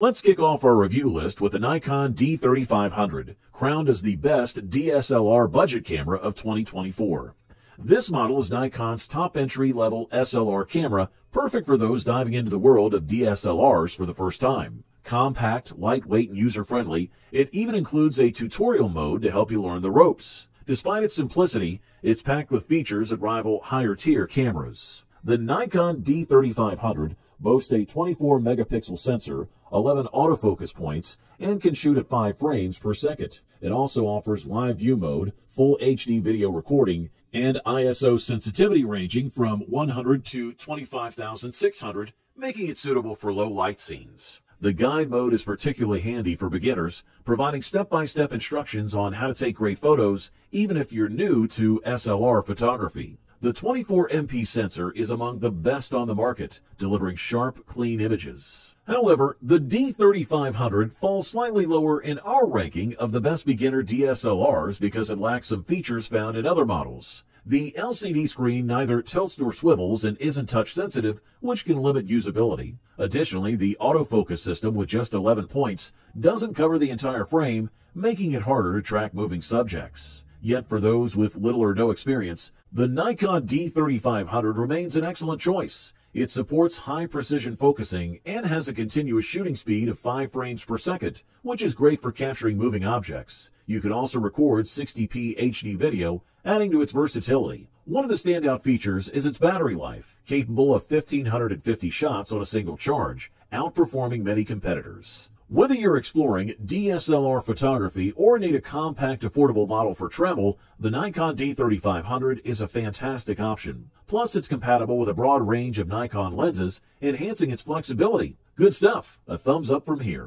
Let's kick off our review list with the Nikon D3500, crowned as the best DSLR budget camera of 2024. This model is Nikon's top entry level SLR camera, perfect for those diving into the world of DSLRs for the first time. Compact, lightweight, and user friendly, it even includes a tutorial mode to help you learn the ropes. Despite its simplicity, it's packed with features that rival higher tier cameras. The Nikon D3500 boasts a 24 megapixel sensor, 11 autofocus points, and can shoot at 5 frames per second. It also offers live view mode, full HD video recording, and ISO sensitivity ranging from 100 to 25,600, making it suitable for low light scenes. The guide mode is particularly handy for beginners, providing step-by-step instructions on how to take great photos, even if you're new to SLR photography. The 24MP sensor is among the best on the market, delivering sharp, clean images. However, the D3500 falls slightly lower in our ranking of the best beginner DSLRs because it lacks some features found in other models. The LCD screen neither tilts nor swivels and isn't touch sensitive, which can limit usability. Additionally, the autofocus system with just 11 points doesn't cover the entire frame, making it harder to track moving subjects. Yet for those with little or no experience, the Nikon D3500 remains an excellent choice. It supports high precision focusing and has a continuous shooting speed of 5 frames per second, which is great for capturing moving objects. You can also record 60p HD video, adding to its versatility. One of the standout features is its battery life, capable of 1550 shots on a single charge, outperforming many competitors. Whether you're exploring DSLR photography or need a compact, affordable model for travel, the Nikon D3500 is a fantastic option. Plus, it's compatible with a broad range of Nikon lenses, enhancing its flexibility. Good stuff. A thumbs up from here.